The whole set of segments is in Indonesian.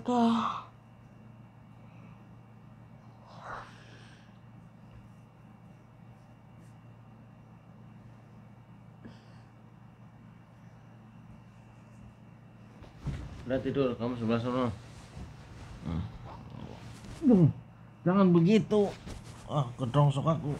Kakak. Udah tidur, kamu sebelah sana. Hmm. Jangan begitu. Ah, kedrongsok aku.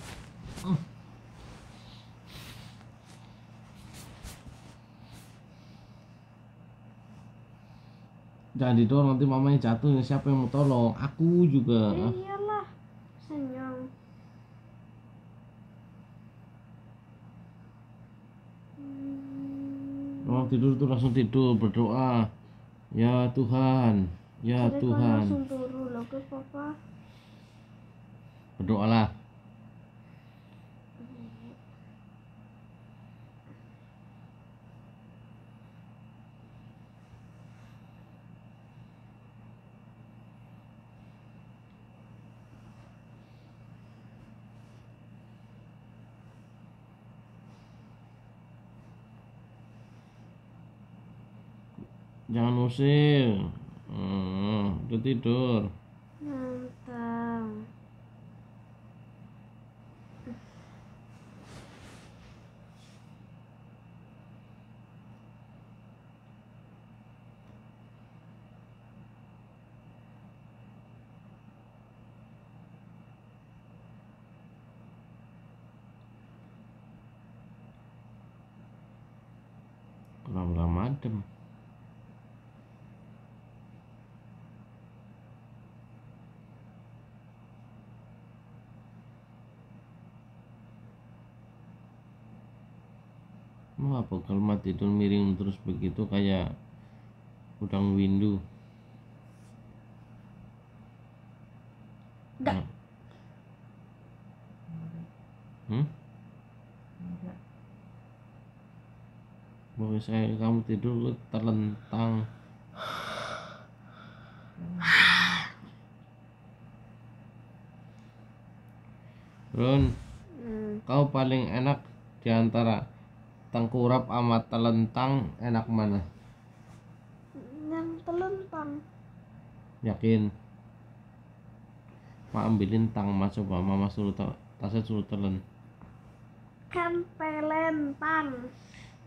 Jangan didorong nanti mamanya jatuh. Siapa yang mau tolong? Aku juga. Eh, iyalah. Senyum. Orang tidur tuh langsung tidur berdoa. Ya Tuhan, ya Jadi Tuhan. langsung turun loh ke papa. Berdoalah. Jangan usir. Hmm, udah tidur. Tidur miring terus begitu kayak udang windu. Dah. Hmm? Bahwa saya kamu tidur lu terlentang. Run, Hmm. kau paling enak di antara tengkurap sama telentang enak mana? Yang telentang. Yakin? Mak ambilin tang mas coba mama suruh ta- tasnya suruh telen. Kan telentang.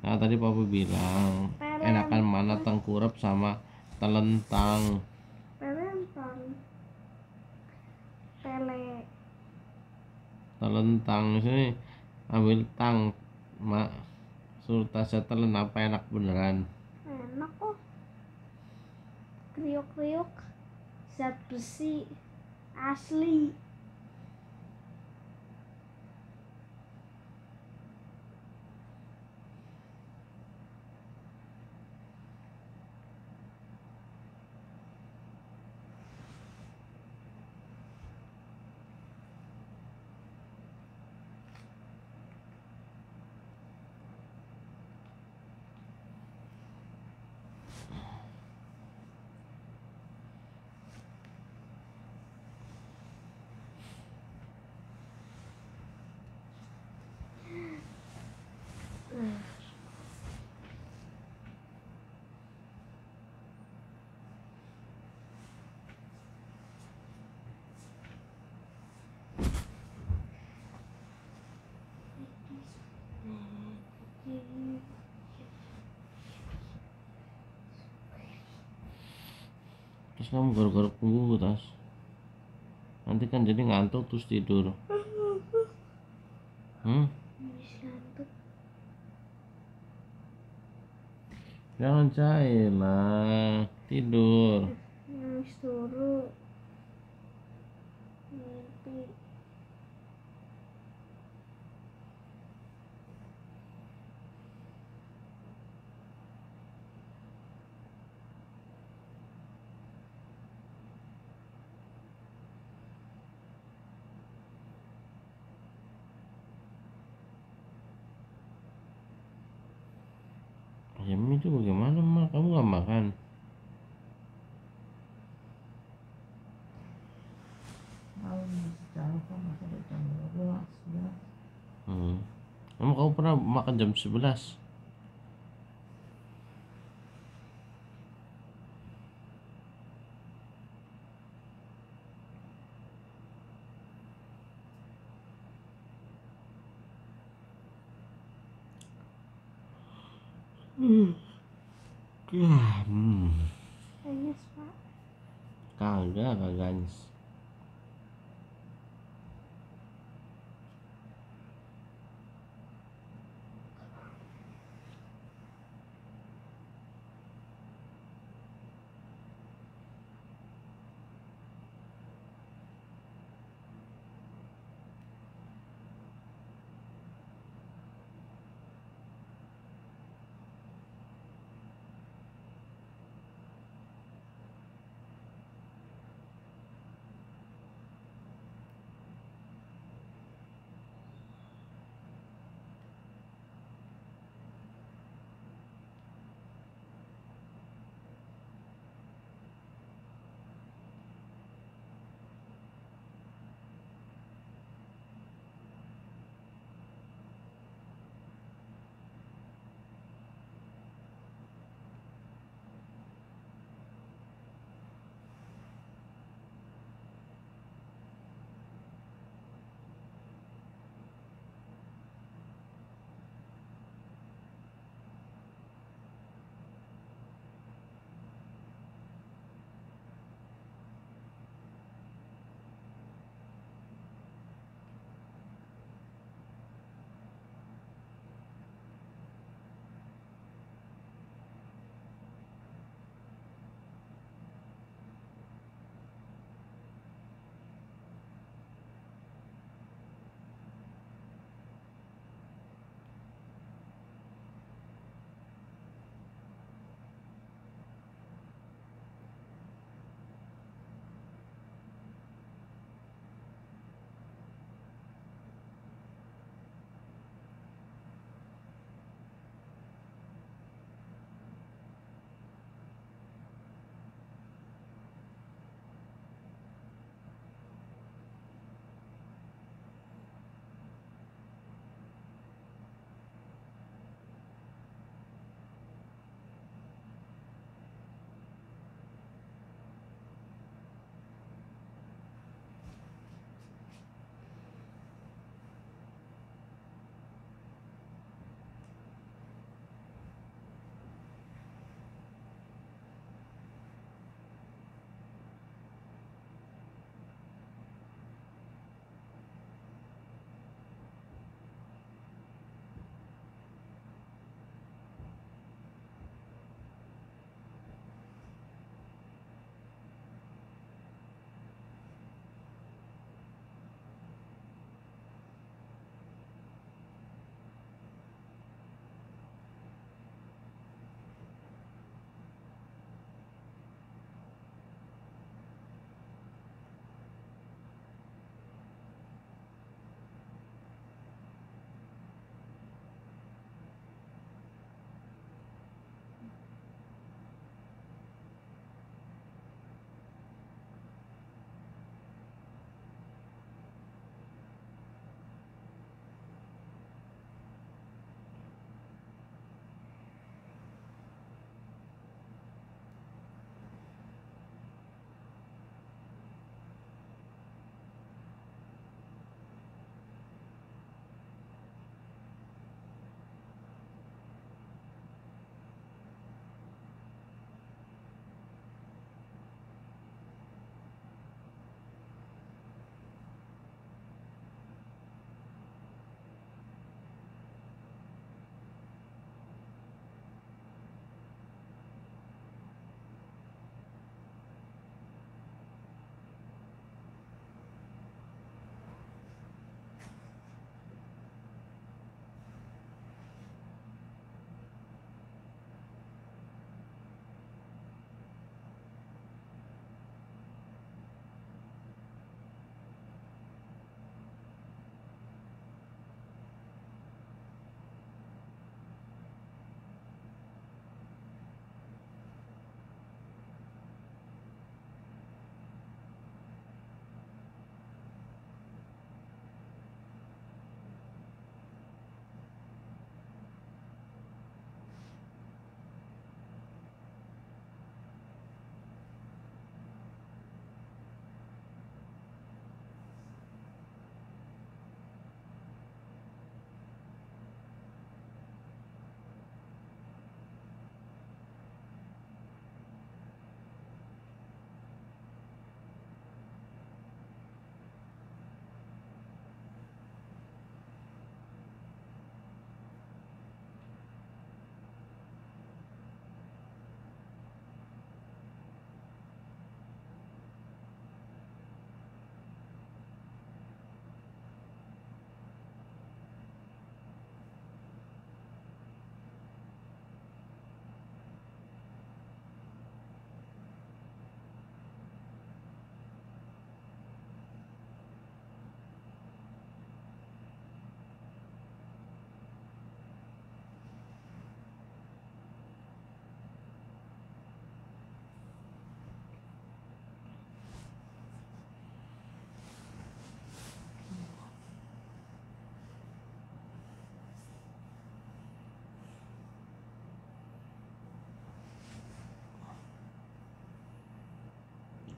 Nah tadi papa bilang Telentang. enakan mana tengkurap sama telentang. Telentang. Tele. Telentang sini ambil tang mak suruh tasnya telen apa enak beneran? Enak kok. Kriuk-kriuk. Zat besi. Asli. Terus kamu garuk-garuk punggung tas. Nanti kan jadi ngantuk terus tidur. Hmm? Jangan cair lah, tidur. kan jam 11 Mm. Yeah. Mm. Ayos pa. Kagak, kagans.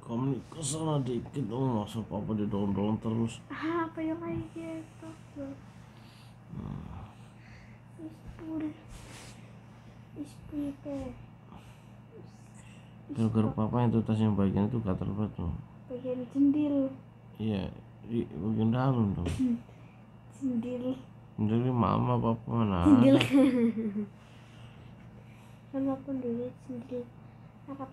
Kamu nih ke sana dikit dong masa papa didorong-dorong terus Ah, apa yang kayak gitu? Ispul. Ispul gara-gara papa itu tas yang bagian itu gatal banget tuh bagian jendil. iya di bagian dalam tuh Jendil. dari mama papa mana Jendil. ada Sama pun dulu jendil. Arab.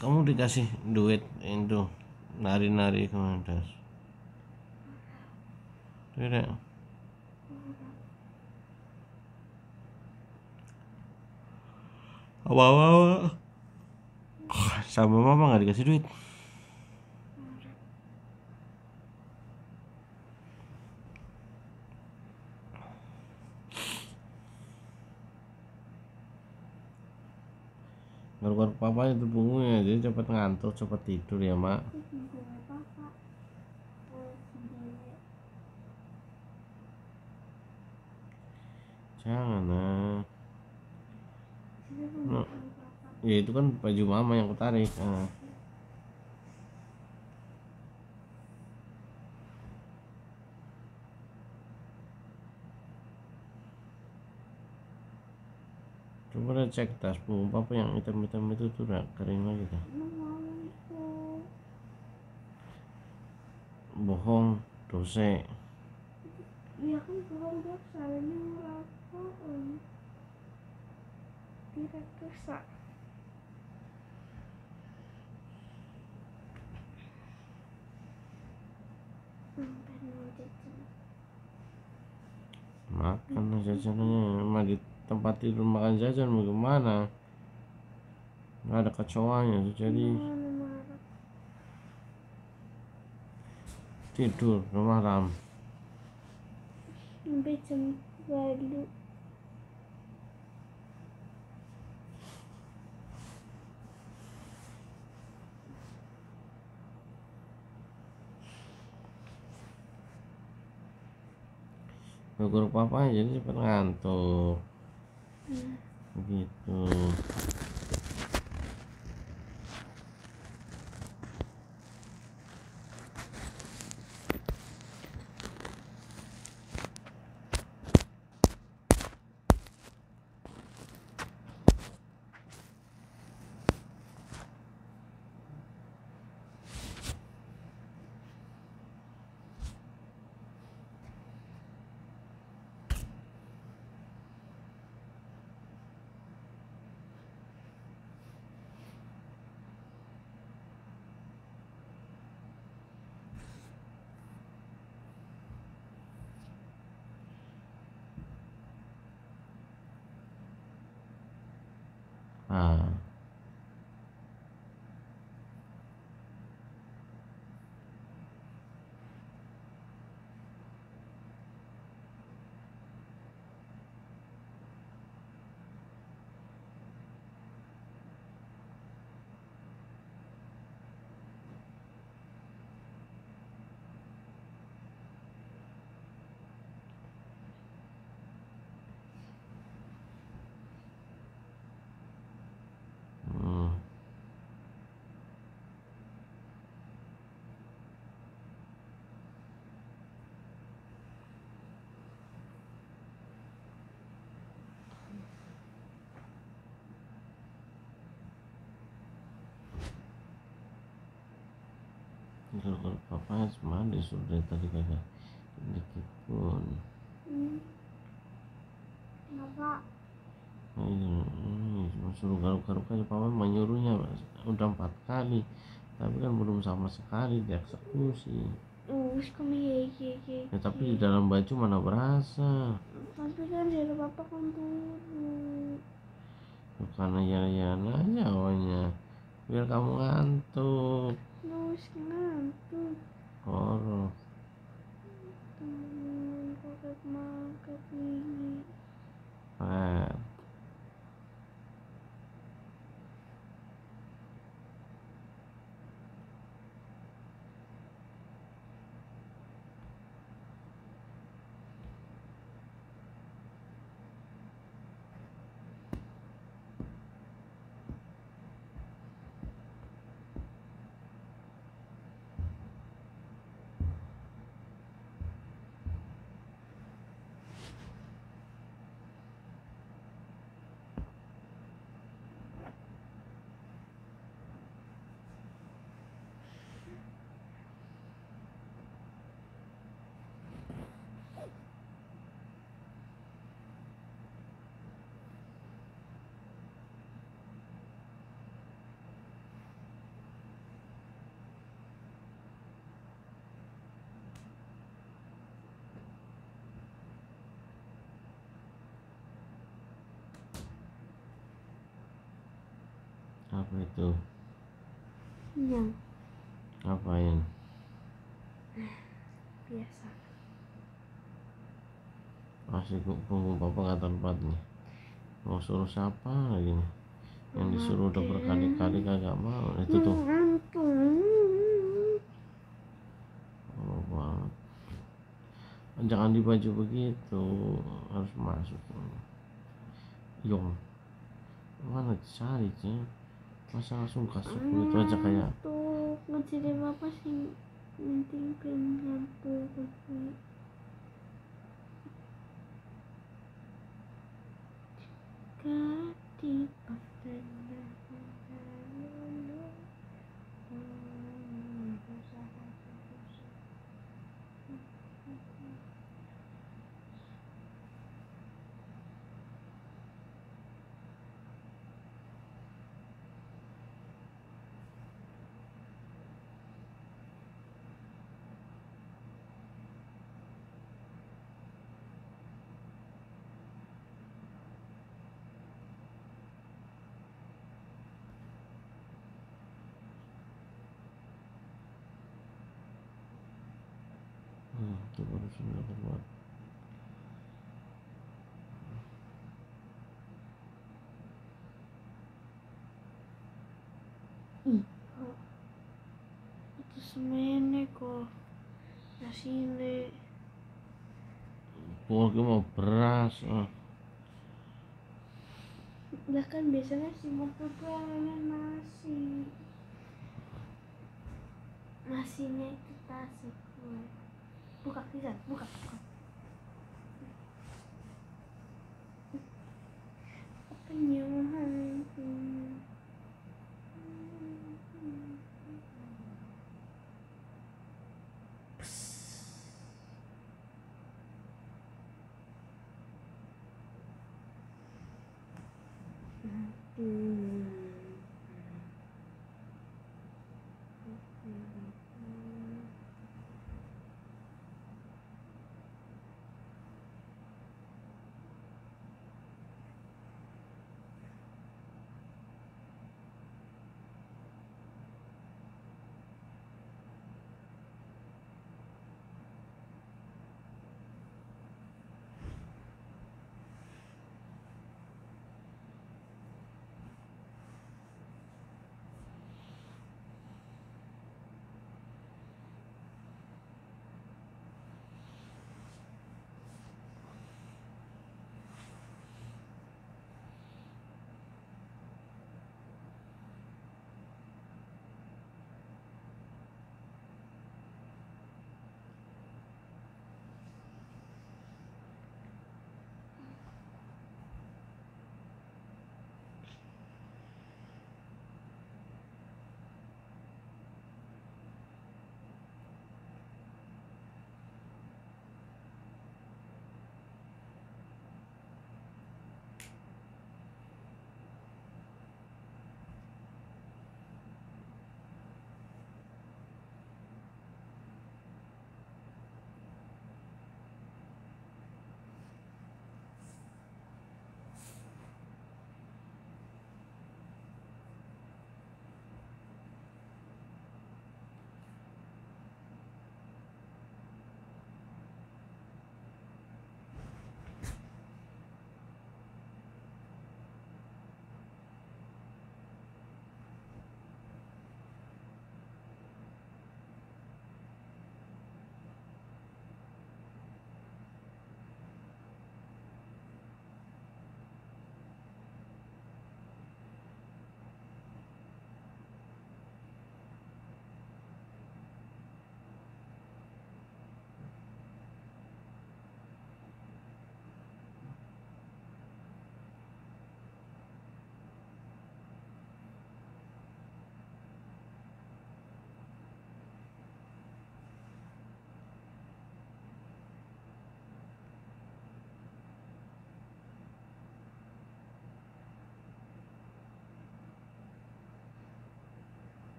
Kamu dikasih duit itu nari-nari ke atas tidak. Apa apa sama mama nggak dikasih duit Papa itu punggungnya jadi cepet ngantuk cepet tidur ya mak jangan nah Nah. ya itu kan baju mama yang kutarik ah. Coba cek tas punggung papa yang hitam-hitam itu tuh udah kering lagi itu. bohong dosa Iya kan belum dosa, ini ngelakuin. Tidak dosa. Makan lah jajanannya emang di tempat tidur makan jajan mau gimana? Nggak ada kecoanya jadi tidur rumah ram Sampai jam baru. gugur papa jadi cepet ngantuk Nah, begitu ah hmm. Kalau papa semangat disuruh tadi kagak dikit pun. Hmm. Nah, ini, ini cuma suruh garuk-garuk aja. Papa menyuruhnya udah empat kali tapi kan belum sama sekali dieksekusi Uh, kamu ya, ya, tapi di dalam baju mana berasa. Tapi kan dari papa kan bukan ya ya aja awalnya biar kamu ngantuk Terus ngantuk. horor Temen kakek apa itu? Yang? Ngapain biasa. Masih gu- tunggu papa nggak tempat nih. Mau suruh siapa lagi nih? Yang disuruh udah berkali-kali kagak mau. Itu tuh. Oh, banget. Jangan di baju begitu, harus masuk. Yong, mana cari sih? Masa langsung kasih begitu aja kayak tuh ngecilin apa sih penting pengen tuh Kadipak baru sudah keluar. itu semene kok nasine Keluarga mau beras, ah. lah kan biasanya si motor pengen nasi nasinya itu tasik buka bisa buka buka penyuhan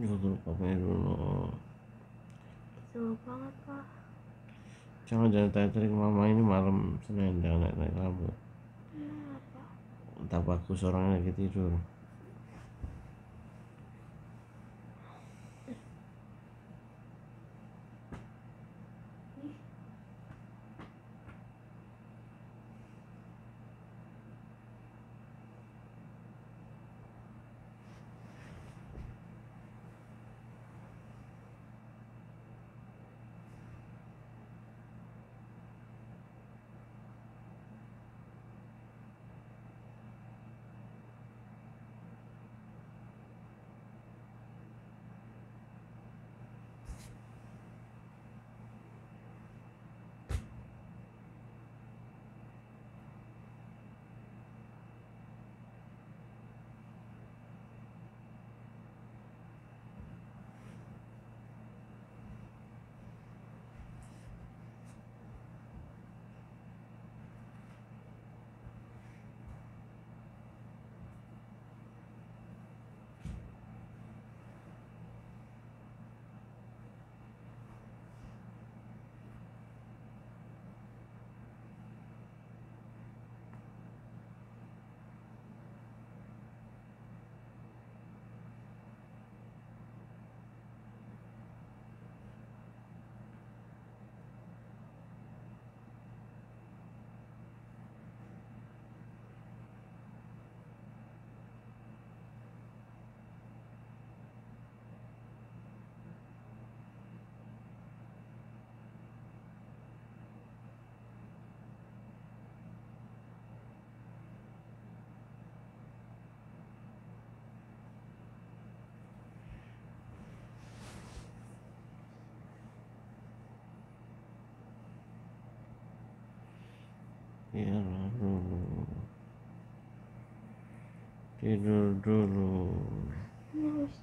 juga grup papanya dulu Jauh banget pak. jangan jangan tarik mama ini malam senin jangan naik naik rambut Kenapa? tak bagus orangnya lagi tidur tidur dulu tidur dulu. Nangis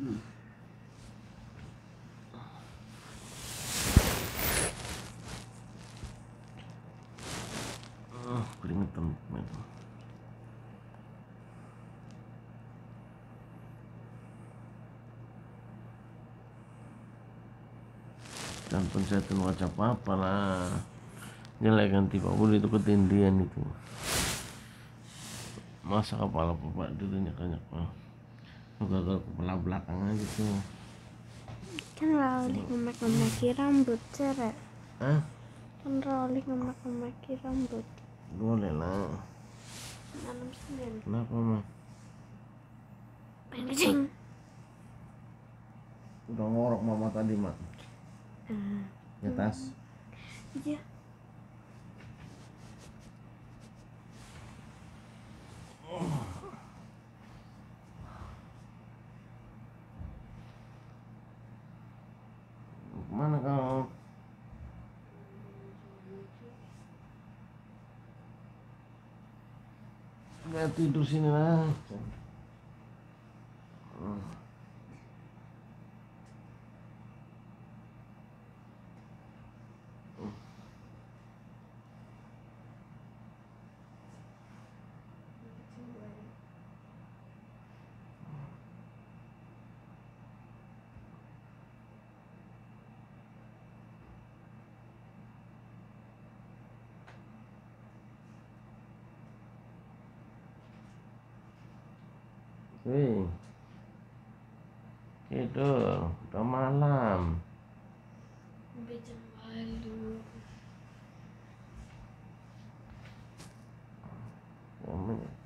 Ah, keringetan main. dan pun saya tuh baca apa lah. Jelek ganti Pak Budi itu ketindian itu. Masa kepala bapak itu nyak-nyak mah gagal kepala belakang aja tuh Kan Rauli ngemek-ngemeki rambut, Cere. Hah? Kan Rauli ngemek-ngemeki rambut. boleh lah Nanam senin. kenapa mah Pengen kecing. udah ngorok mama tadi mah Eh, di atas Iya. Ke mana kau? Gak tidur sini lah. Wih, tidur, udah malam. Jam malu. Ya,